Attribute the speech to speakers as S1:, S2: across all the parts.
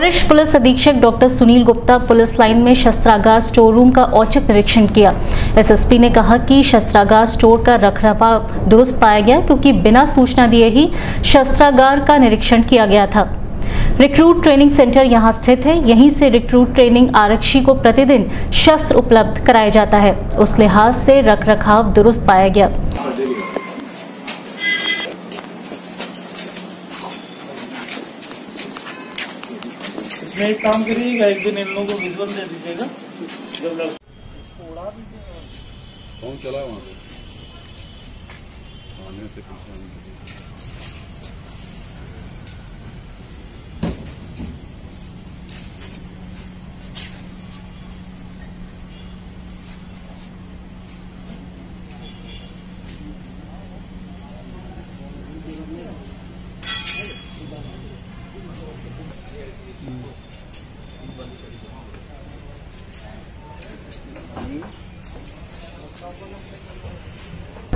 S1: वरिष्ठ पुलिस अधीक्षक doctor Sunil Gupta police line में शस्त्रागार स्टोर रूम का औचक निरीक्षण किया। एसएसपी ने कहा कि शस्त्रागार स्टोर का रखरखाव दुरुस्त पाया गया क्योंकि बिना सूचना दिए ही शस्त्रागार का निरीक्षण किया गया था। रिक्रूट ट्रेनिंग सेंटर यहाँ स्थित है। यहीं से रिक्रूट ट्रेनिंग आरक्षी को प्रतिदिन शस्त्र उपलब्ध कराया जाता है। उस लिहाज से रखरखाव दुरुस्त पाया गया।
S2: इसमें एक काम करिएगा एक दिन इन लोगों को विजुअल दे दीजिएगा। जब लड़
S3: कौन चला वहाँ पे? आने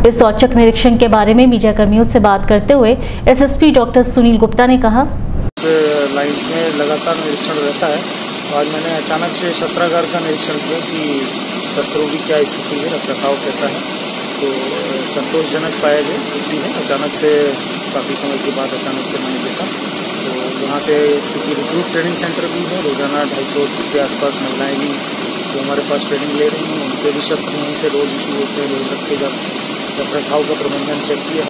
S1: इस औचक निरीक्षण के बारे में मीडिया कर्मियों से बात करते हुए एसएसपी डॉक्टर सुनील गुप्ता ने कहा।
S2: लाइन्स में लगातार निरीक्षण रहता है आज मैंने अचानक से शस्त्रागार का निरीक्षण किया कि शस्त्रों की क्या स्थिति है रख रखाव कैसा है। तो संतोषजनक पाया गया, छुट्टी है। अचानक से काफ़ी समय के बाद अचानक से मैंने देखा। तो यहाँ से चूँकि रिक्रूट ट्रेनिंग सेंटर भी है, रोज़ाना ढाई सौ के आसपास महिलाएँ भी जो हमारे पास ट्रेनिंग ले रही हैं, उनके भी शस्त्र यहीं से रोज इशू होते हैं, रोज रखे जाते हैं। रख रखाव का प्रबंधन चेक किया।